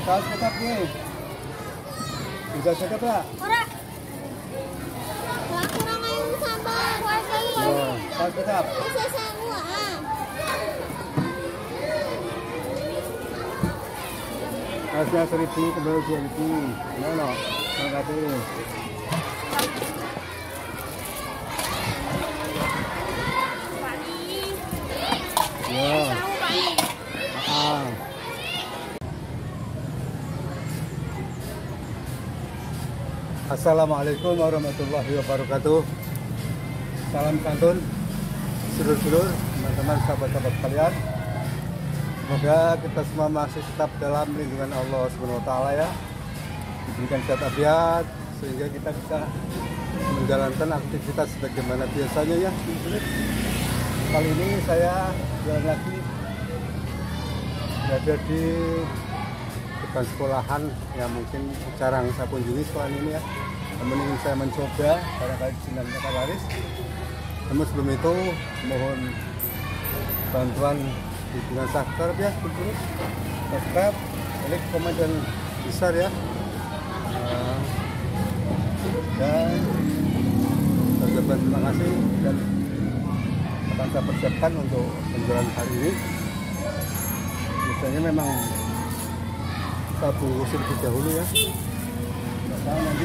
Saus kecap nih. Udah cakep. Wah, kurang ayo sambal. Oh, saus kecap. Bisa semua. seribu, kembali dua ribu. Terima kasih. Ya. Ah. Assalamualaikum warahmatullahi wabarakatuh. Salam santun, sedulur-sedulur, teman-teman, sahabat-sahabat kalian. Semoga kita semua masih tetap dalam lindungan Allah Subhanahu wa taala ya. Diberikan sehat afiat sehingga kita bisa menjalankan aktivitas sebagaimana biasanya ya. Kali ini saya jalan lagi berada di depan sekolahan yang mungkin jarang saya kunjungi sekolah ini ya. Ingin saya mencoba barangkali sini mereka laris. Namun sebelum itu mohon bantuan dukungan subscribe ya teman subscribe like komen dan besar ya dan saya ucapkan terima kasih dan akan saya persiapkan untuk penjualan hari ini biasanya memang saya bungkus lebih dahulu ya. Nah, nanti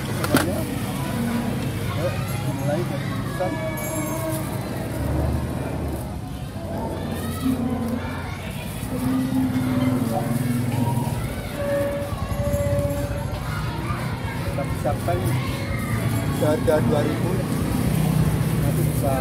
Yuk, mulai dari pesan kita persiapkan harga 2000 nanti bisa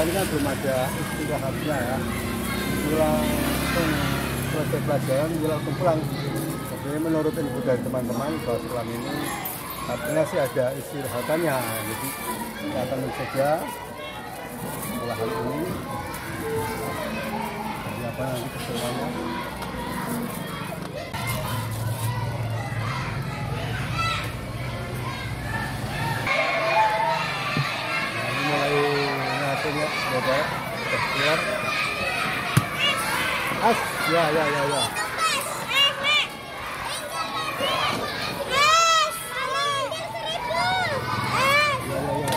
yang lain kan belum ada istirahatnya ya. Pulang langsung selesai pelajaran dia langsung pulang. Jadi menurut info dari teman-teman bahwa sekolah ini artinya sih ada istirahatannya. Jadi kita akan mencoba sekolahan ini. Jadi apa nanti keseruannya ya, ya, keluar. As, ya, ya, ya, ya. Eh. Ya, ya, ya.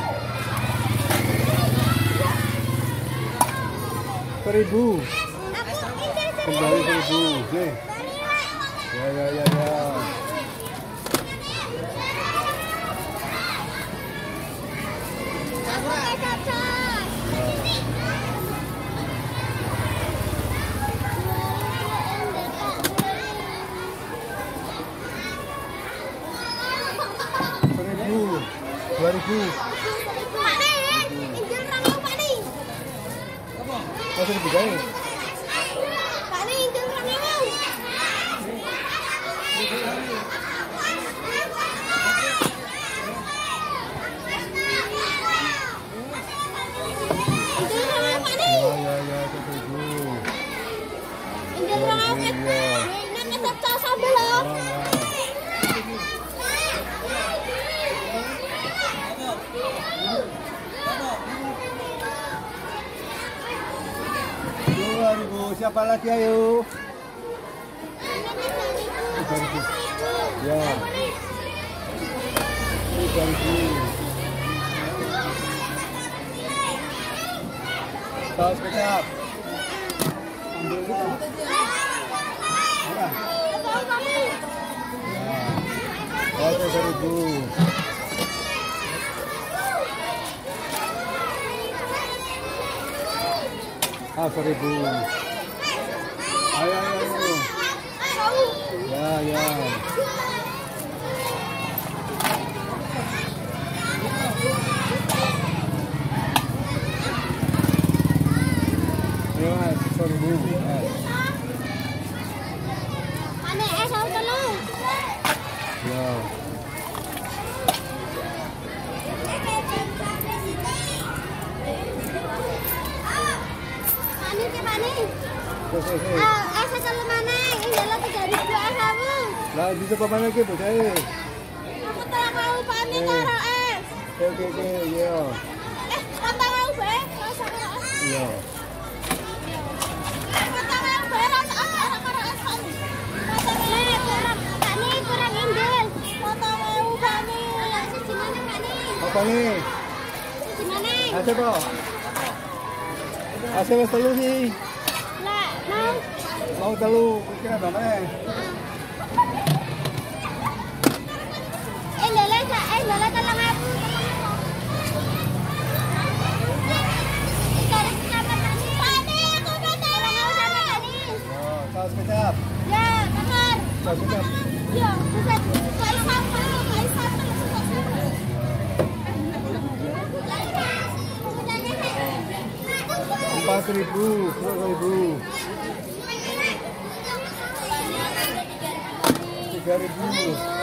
Seribu. kembali seribu. Nih, 2000 Pak Nih, ini jalan nama Pak Nih Apa? Masih dibikain? Siapa lagi ayo? Tiga ribu. Ya. Tiga ribu. Kecap. Ambil Ya. Ah, seribu. Ayo, ayo, ayo. Ya, ya. Ayo, mas, seribu. Mas. Ya. Terus terus. terus. Ah, eh sekali mana? Ini adalah tiga ribu eh kamu. Lah di coba mana lagi e? Telah mau panik karo es. Oke oke oke iya. Eh, kata mau be, rasa karo es. Rasa es karo es kamu. Kata mau kurang, kani kurang mana? Apa mana? Telu sih. Lah, mau. Mau telu kira mana? Eh, lele, eh, lele tolong aku. Tiga ribu sama kani. Kani, aku udah tolong aku sama kani. Oh, saus kecap. Empat ribu, dua ribu, ribu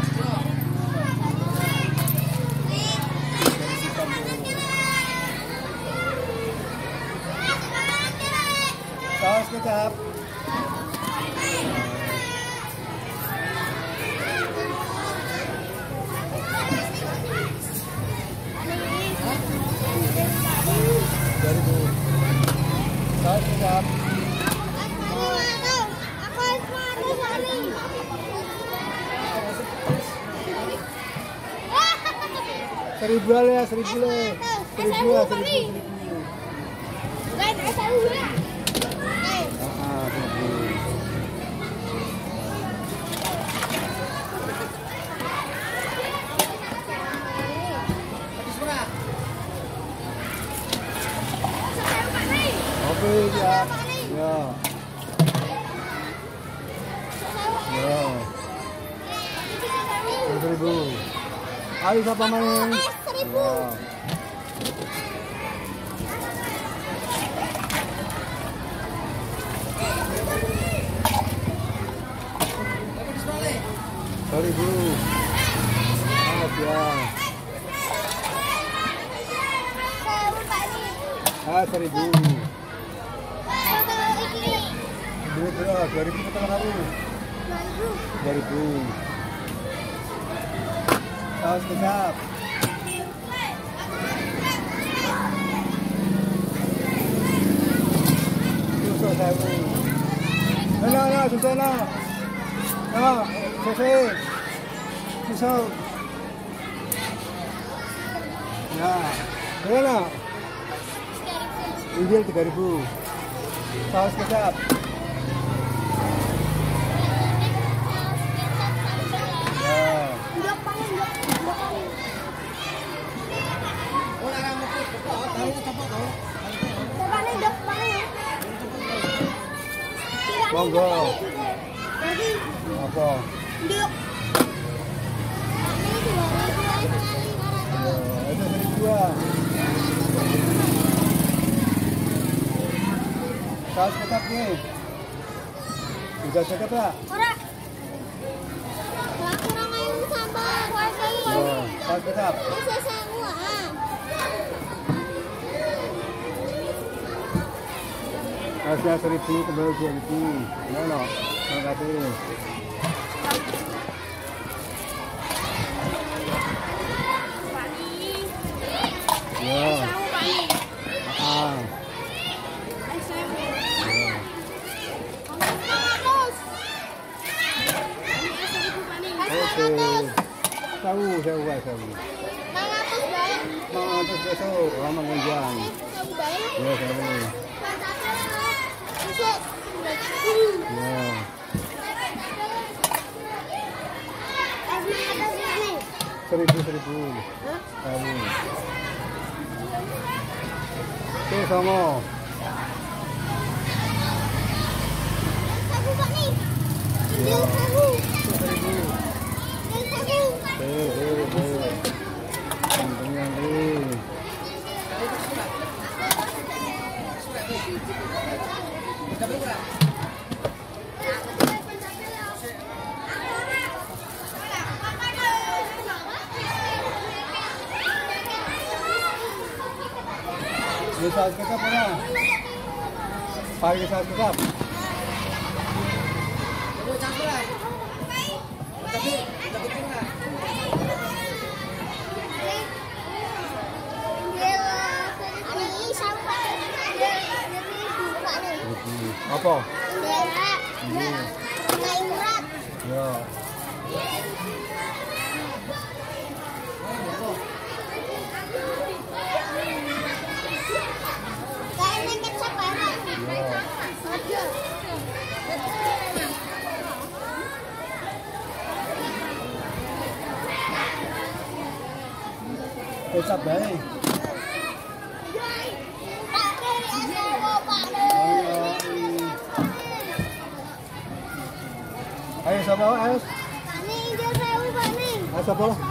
Saus kecap. Dari bu. Saus kecap. Seribu lah ya, seribu lah. Seribu lah, seribu. Ayo siapa seribu. Seribu. Ah, seribu. Dua berapa? Dua ribu ketemu kamu. 2000. Dua ribu. Kecap. Susah saya. Nah, nah, susah nah. Nah, susah. Ya, tiga ribu. Saus kecap. Monggo. Apa? Ini dua ribu aja sekali, Kak. Ya, itu seribu dua. Saus kecap nih. Bisa cekap tak? Ora. Lah kurang sambar, wae kali Ya, wae. saus kecap. Bisa sewu ah. Harusnya seribu kembali dua ribu. Mana? Kasih. Ya. Ah. Oke. Tahu, saya ubah. Mau atas besok, lama ngunjang. Ya, saya Seribu seribu. Kamu. Oke, sama. Seribu. Seribu. Seribu. satu kecap mana? Ah? Pakai satu kecap. Dua Apa? Iya. Iya. Iya. tôi sắp đấy Ayo, siapa? Ayo. Paning, dia saya paning. Ayo, siapa?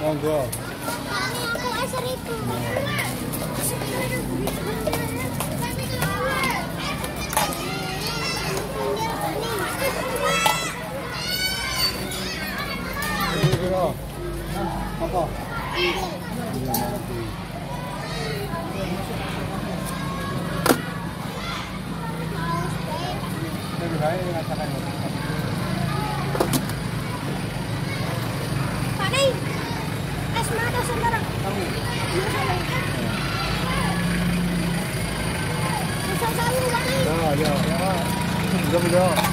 monggo apa? Terima kasih. let me go.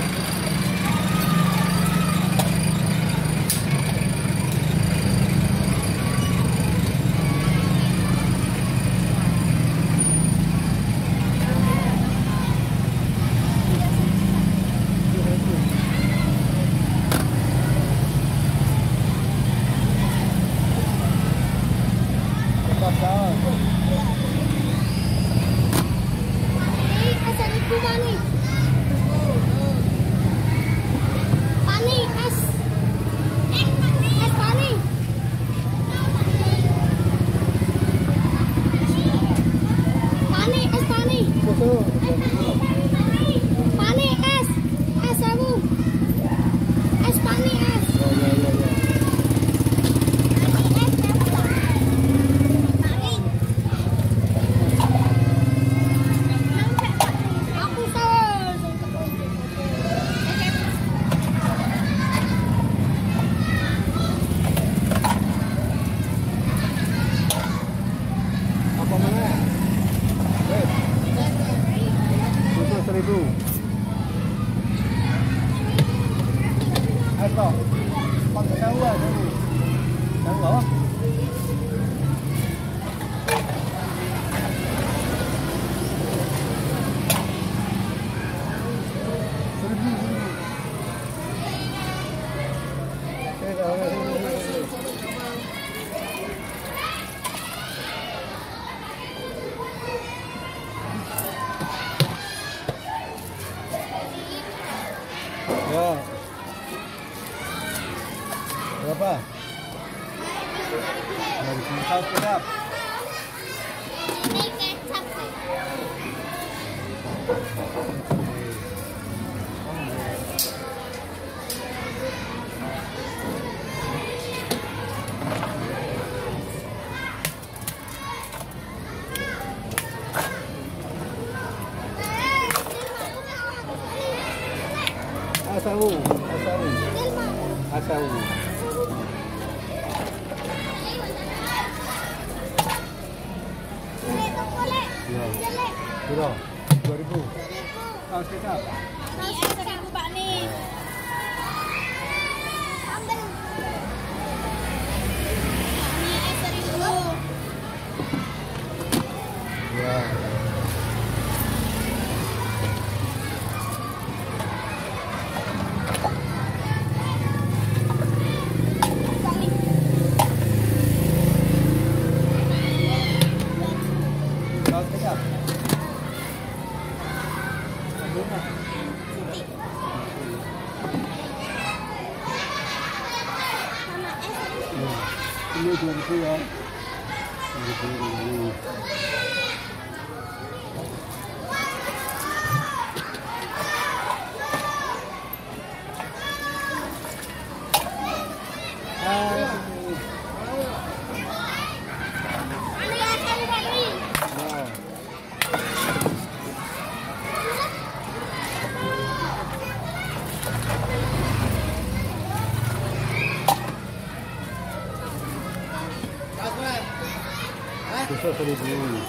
Bisa seribu.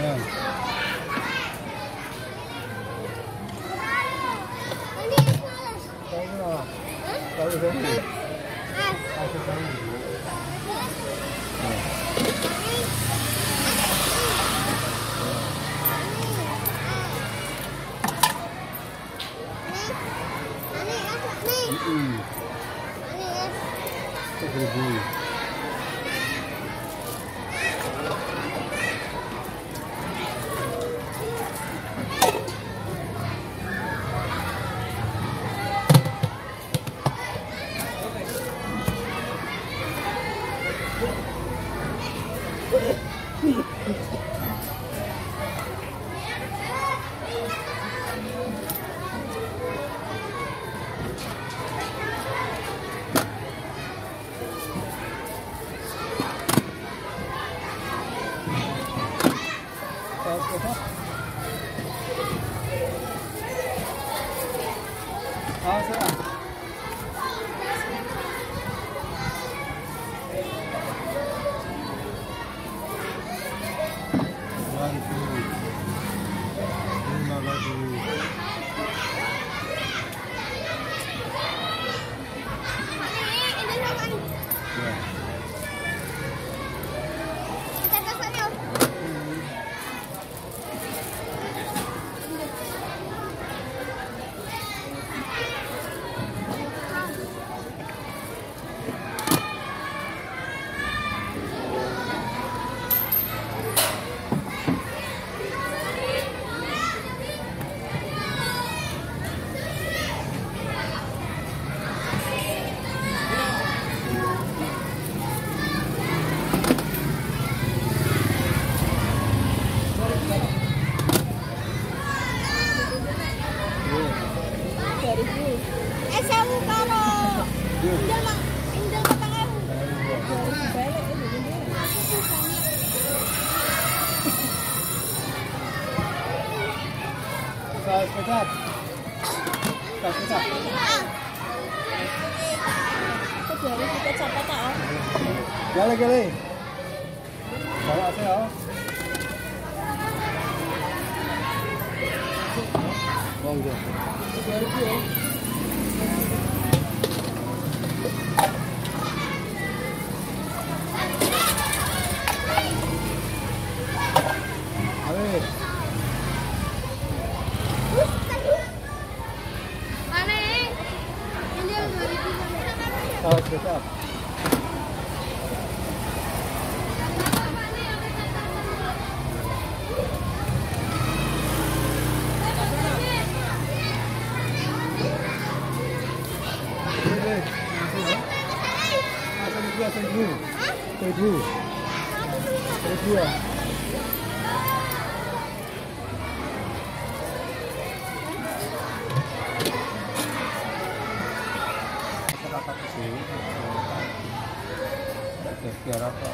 Ya. Tahu nggak? Tahu seribu. Tahu seribu. Hmm. Seribu. Saus kecap. Saus ya. Dua पाएँगे Ya. biar apa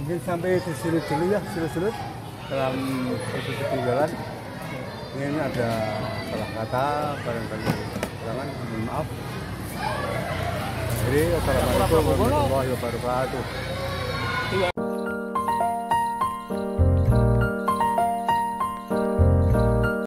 mungkin sampai di sini dulu ya sulut-sulut dalam posisi ketinggalan ini ada salah kata barangkali mohon maaf jadi assalamualaikum warahmatullahi wabarakatuh